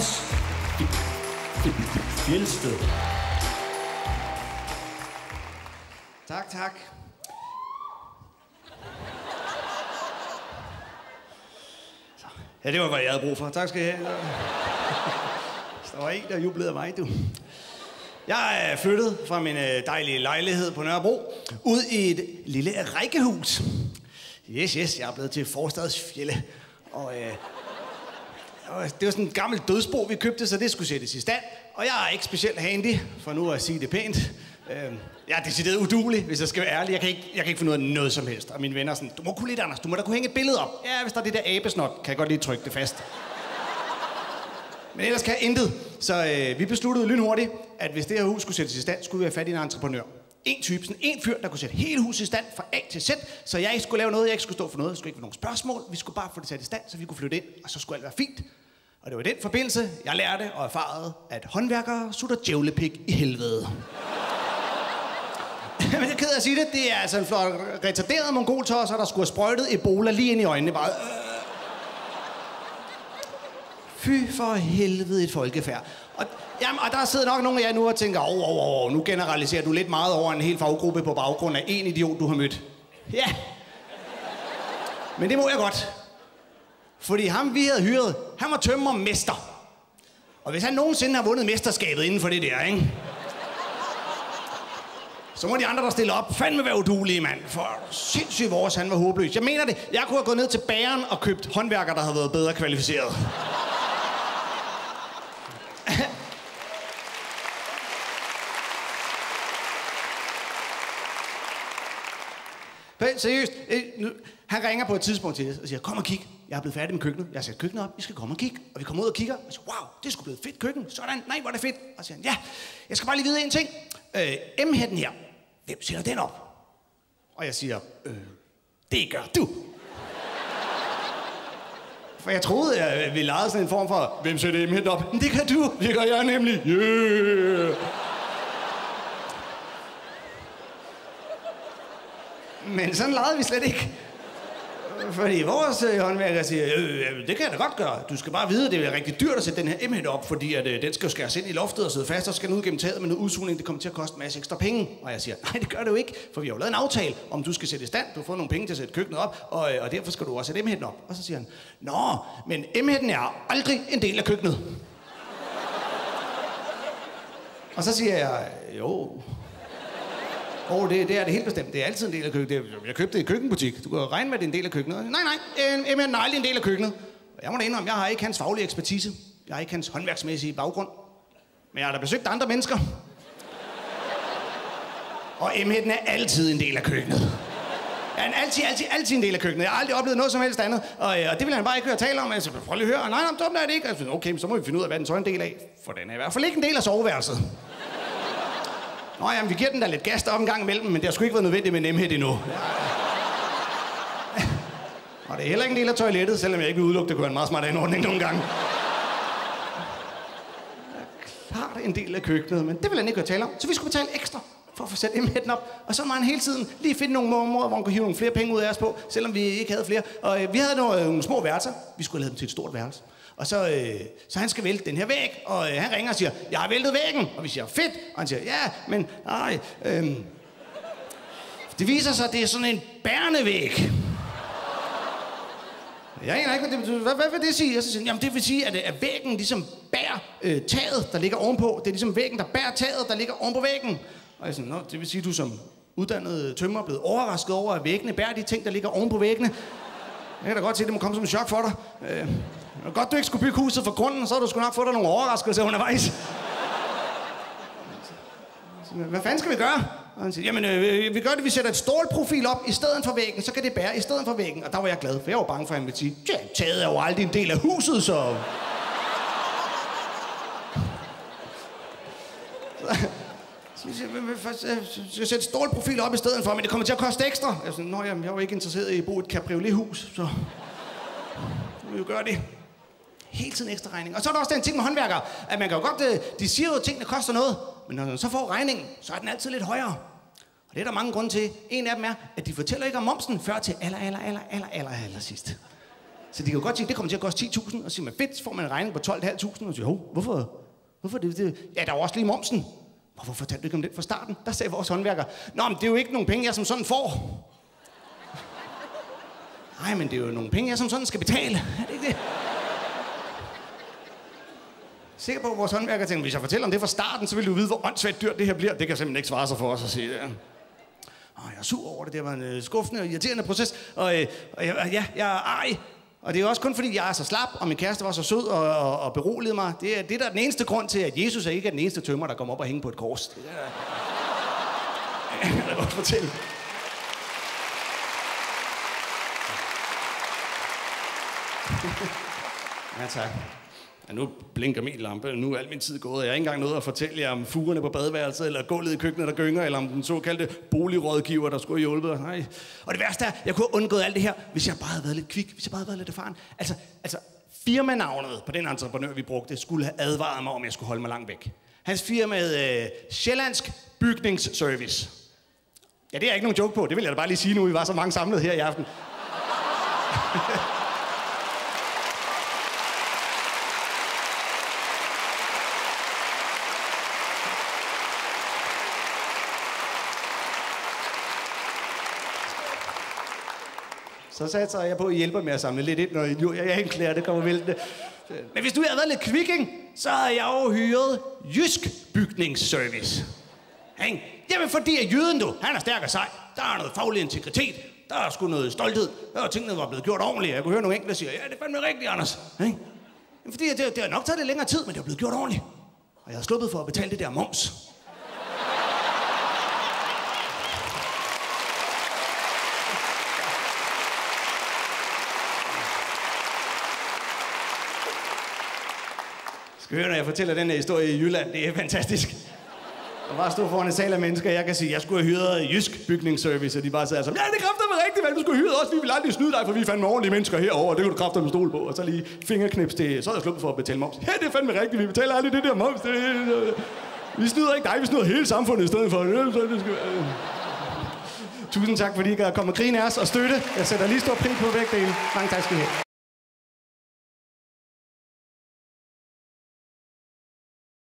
Anders Fjeldsted. Tak, tak. Så. Ja, det var, hvad jeg havde brug for. Tak skal I have. Der var en, der jublede af mig, du. Jeg er flyttet fra min øh, dejlige lejlighed på Nørrebro ud i et lille rækkehus. Yes, yes, jeg er blevet til forstadsfjelle. Og øh, og det var sådan en gammel dødsbo, vi købte, så det skulle sættes i stand. Og jeg er ikke specielt handy, for nu at sige det pænt. Øh, jeg er decideret udulig, hvis jeg skal være ærlig. Jeg kan, ikke, jeg kan ikke finde ud af noget som helst. Og mine venner er sådan, du må kunne lidt, Anders. Du må da kunne hænge et billede op. Ja, hvis der er det der abesnot, kan jeg godt lige trykke det fast. Men ellers kan jeg intet. Så øh, vi besluttede lynhurtigt, at hvis det her hus skulle sættes i stand, skulle vi have fat i en entreprenør. En type, sådan en fyr, der kunne sætte hele huset i stand fra A til Z, så jeg ikke skulle lave noget, jeg ikke skulle stå for noget, jeg skulle ikke få nogen spørgsmål, vi skulle bare få det sat i stand, så vi kunne flytte ind, og så skulle alt være fint. Og det var i den forbindelse, jeg lærte og erfarede, at håndværkere sutter djævlepik i helvede. Men jeg er ked af at sige det, det er altså en flot retarderet mongoltosser, der skulle have sprøjtet Ebola lige ind i øjnene. Bare, øh. Fy for helvede et folkefærd. Og, jamen, og der sidder nok nogle af jer nu og tænker, åh, oh, oh, oh, nu generaliserer du lidt meget over en hel faggruppe på baggrund af en idiot, du har mødt. Ja. Men det må jeg godt. Fordi ham, vi havde hyret, han var tømmermester. Og hvis han nogensinde har vundet mesterskabet inden for det der, ikke? Så må de andre, der stiller op, fandme være udulige, mand. For sindssygt vores, han var håbløs. Jeg mener det. Jeg kunne have gået ned til bageren og købt håndværker, der havde været bedre kvalificeret. Seriøst, øh, han ringer på et tidspunkt til os og siger, kom og kig, jeg er blevet færdig med køkkenet. Jeg har sat køkkenet op, I skal komme og kigge. Og vi kommer ud og kigger, og siger, wow, det skulle sgu et fedt køkken. Sådan, nej, hvor er det fedt. Og så siger han, ja, jeg skal bare lige vide en ting. Øh, M-hætten her, hvem sætter den op? Og jeg siger, øh, det gør du. For jeg troede, at øh, vi legede sådan en form for, hvem sætter M-hætten op? Men det gør du, det gør jeg nemlig. Yeah. Men sådan legede vi slet ikke. Fordi vores øh, håndværker siger, øh, øh, det kan jeg da godt gøre. Du skal bare vide, at det er rigtig dyrt at sætte den her emhed op, fordi at, øh, den skal jo skæres ind i loftet og sidde fast, og skal den ud gennem taget med noget udsugning. Det kommer til at koste en masse ekstra penge. Og jeg siger, nej, det gør det jo ikke, for vi har jo lavet en aftale, om du skal sætte i stand. Du har fået nogle penge til at sætte køkkenet op, og, øh, og derfor skal du også sætte emheden op. Og så siger han, nå, men emheden er aldrig en del af køkkenet. og så siger jeg, jo, oh, det, det er det helt bestemt. Det er altid en del af køkkenet. Jeg købte det i køkkenbutik. Du kan regne med, at det er en del af køkkenet. Nej, nej, en, en, en en del af køkkenet. Jeg må da indrømme, jeg har ikke hans faglige ekspertise. Jeg har ikke hans håndværksmæssige baggrund. Men jeg har da besøgt andre mennesker. Og emheden er altid en del af køkkenet. Han er altid, altid, altid en del af køkkenet. Jeg har aldrig oplevet noget som helst andet. Og, øh, og det vil han bare ikke høre tale om. Altså, prøv lige at høre. Nej, nej, sådan er det ikke. Altså, okay, så må vi finde ud af, hvad den så er en del af. For den er i hvert fald ikke en del af soveværelset. Nå jamen, vi giver den da lidt gas op en gang imellem, men det har sgu ikke været nødvendigt med nemhed endnu. Og det er heller ikke en del af toilettet, selvom jeg ikke vil udelukke, det kunne være en meget smart anordning nogle gange. Det er klart en del af køkkenet, men det vil han ikke høre tale om. Så vi skulle betale ekstra for at få sat emheden op. Og så må han hele tiden lige finde nogle områder, hvor han kunne hive nogle flere penge ud af os på, selvom vi ikke havde flere. Og øh, vi havde nogle, øh, nogle små værelser. Vi skulle have lavet dem til et stort værelse. Og så, øh, så han skal vælte den her væg, og øh, han ringer og siger, jeg har væltet væggen. Og vi siger, fedt. Og han siger, ja, men nej. Øh, det viser sig, at det er sådan en bærende væg. Jeg aner ikke, hvad det betyder. Hvad, hvad vil det sige? Og så siger jamen det vil sige, at, øh, at væggen ligesom bærer øh, taget, der ligger ovenpå. Det er ligesom væggen, der bærer taget, der ligger ovenpå væggen. Og jeg sådan, Nå, det vil sige, at du som uddannet tømmer er blevet overrasket over, at væggene bærer de ting, der ligger ovenpå væggene. Jeg kan da godt se, at det må komme som en chok for dig. Øh, det godt, du ikke skulle bygge huset fra grunden, så havde du sgu nok fået dig nogle overraskelser undervejs. Hvad fanden skal vi gøre? Og han siger, jamen øh, vi gør det, vi sætter et stålprofil op i stedet for væggen, så kan det bære i stedet for væggen. Og der var jeg glad, for jeg var bange for, at han ville sige, ja, taget er jo aldrig en del af huset, så... Så jeg siger, "Hvad- hvad- hvad- jeg skal sætte stålprofil op i stedet for, men det kommer til at koste ekstra. Jeg siger, Nå, jamen, jeg var ikke interesseret i at bo i et cabriolet-hus, så... Nu vil jo gøre det. Hele tiden ekstra regning. Og så er der også den ting med håndværkere, at man kan jo godt, øh, de siger jo, at tingene koster noget, men når man så får regningen, så er den altid lidt højere. Og det er der mange grunde til. En af dem er, at de fortæller ikke om momsen før til aller, aller, aller, aller, aller, aller sidst. Så de kan jo godt sige, det kommer til at koste 10.000, og så siger man, fedt, så får man en regning på 12.500, og siger, hov, hvorfor? Hvorfor det, det? Ja, der er jo også lige momsen. Hvorfor fortalte du ikke om det fra starten? Der sagde vores håndværker, Nå, men det er jo ikke nogen penge, jeg som sådan får. Nej, men det er jo nogle penge, jeg som sådan skal betale. Er det ikke det? Sikker på, at vores håndværker tænker, hvis jeg fortæller om det fra starten, så vil du vide, hvor åndssvagt dyrt det her bliver. Det kan simpelthen ikke svare sig for os at sige det. Og jeg er sur over det. Det var en øh, skuffende og irriterende proces. Og, øh, og jeg, ja, jeg er ej. Og det er også kun fordi, jeg er så slap, og min kæreste var så sød og, og, og beroligede mig. Det er, det er der den eneste grund til, at Jesus er ikke er den eneste tømmer, der kommer op og hænger på et kors. Det er, jeg kan godt fortælle. Ja, tak. Ja, nu blinker min lampe, nu er al min tid gået. Jeg har ikke engang noget at fortælle jer om fugerne på badeværelset, eller gulvet i køkkenet, der gynger, eller om den såkaldte boligrådgiver, der skulle hjælpe hjulpet. Nej. Og det værste er, jeg kunne have undgået alt det her, hvis jeg bare havde været lidt kvik, hvis jeg bare havde været lidt erfaren. Altså, altså firmanavnet på den entreprenør, vi brugte, skulle have advaret mig, om jeg skulle holde mig langt væk. Hans firma hed øh, Sjællandsk Bygningsservice. Ja, det er ikke nogen joke på. Det vil jeg da bare lige sige nu, vi var så mange samlet her i aften. Så satser jeg på, at I hjælper med at samle lidt ind, når I, nu, jeg, jeg klæder, det kommer væltende. Men hvis du havde været lidt kviking, så har jeg jo hyret Jysk Bygningsservice. Ikke? Jamen fordi at jyden, du, han er stærk og sej. Der er noget faglig integritet. Der er sgu noget stolthed. Der er tingene, der var blevet gjort ordentligt. Jeg kunne høre nogle enkelte sige, ja, det er fandme rigtigt, Anders. Ikke? Jamen, fordi det, det har nok taget lidt længere tid, men det er blevet gjort ordentligt. Og jeg har sluppet for at betale det der moms. Skal høre, når jeg fortæller den her historie i Jylland. Det er fantastisk. Og bare stå foran en sal af mennesker, jeg kan sige, jeg skulle have hyret Jysk Bygningsservice, og de bare sagde sådan, ja, det kræfter mig rigtigt, men du skulle have hyret os, vi vil aldrig snyde dig, for vi er fandme ordentlige mennesker herovre, det kan du kræfter med stol på, og så lige fingerknips til, så er jeg sluppet for at betale moms. Ja, det er fandme rigtigt, vi betaler aldrig det der moms, det, det, vi snyder ikke dig, vi snyder hele samfundet i stedet for. Det skal, øh. Tusind tak, fordi I er kommet grine af os og støtte. Jeg sætter lige stor pris på begge dele. Mange tak skal I have.